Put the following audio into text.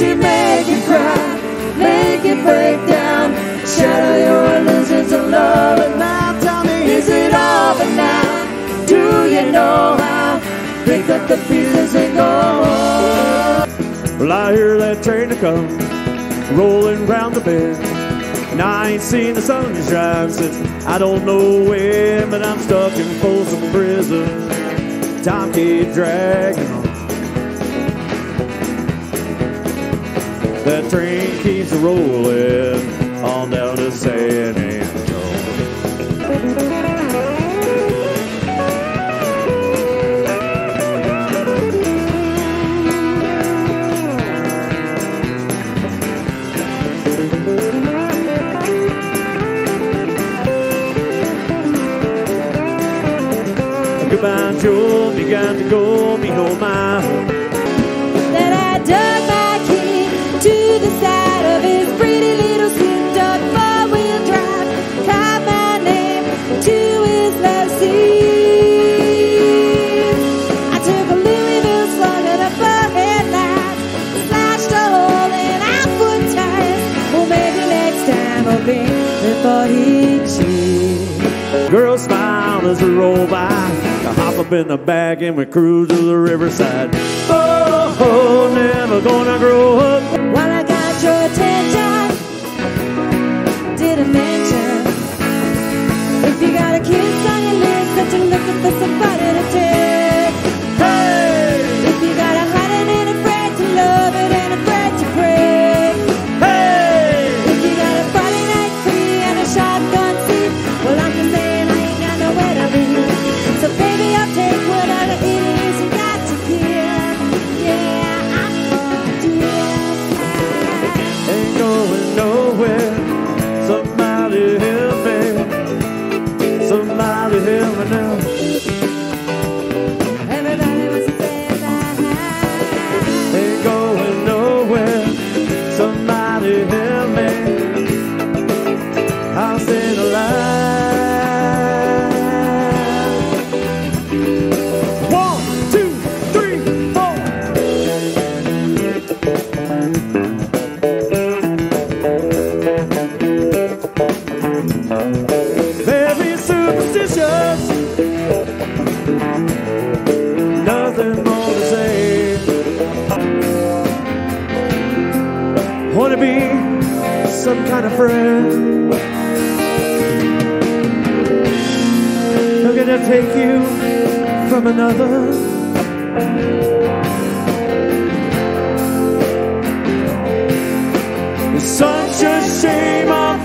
you make it cry, make it break down, shatter your illusions of love. And now tell me, is it over now? Do you know how? Pick up the pieces and go. Well, I hear that train to come, rolling round the bend. And I ain't seen the sunshine since I don't know when, but I'm stuck in Folsom Prison. Time keeps dragging on. That train keeps rolling on down to San Antonio. Goodbye, Joe, began to go, me oh my. As we roll by. I hop up in the back and we cruise to the riverside. Oh, oh, never gonna grow up. While I got your attention, didn't mention if some kind of friend. Who gonna take you from another? It's such a shame our